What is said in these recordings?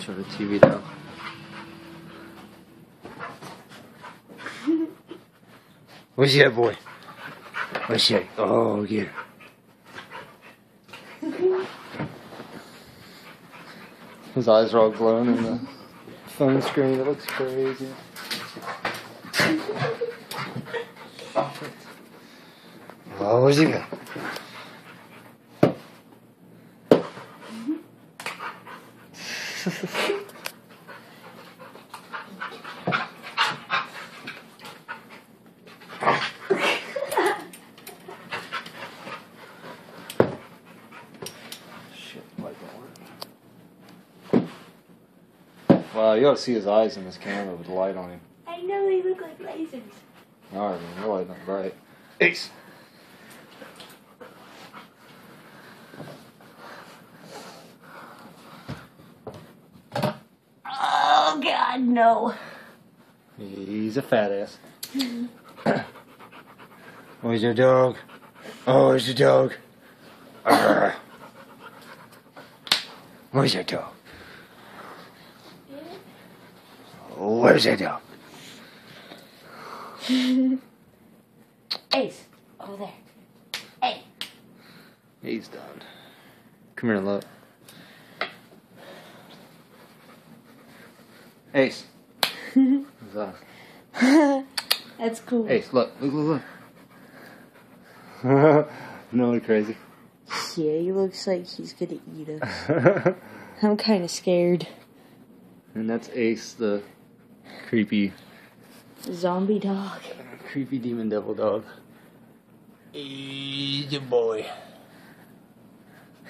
turn the TV down. Where's that boy? Where's that? Oh, yeah. His eyes are all glowing in the phone screen. It looks crazy. Oh, where's he going? Wow, you ought to see his eyes in this camera with the light on him. I know they look like lasers. Alright, man, you're lighting up bright. Ace! Oh God, no. He's a fat ass. Oh, where's your dog? Oh, where's your dog? Arrgh. Oh, where's your dog? Oh, where's your dog? Ace, over there. Hey. He's done. Come here and look. Ace. What's that? That's cool. Ace, look, look, look, look. no, we're crazy. Yeah, he looks like he's gonna eat us. I'm kind of scared. and that's Ace, the creepy, Zombie dog. creepy demon devil dog. He's your boy.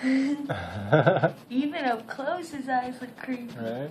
Even up close, his eyes look creepy. right?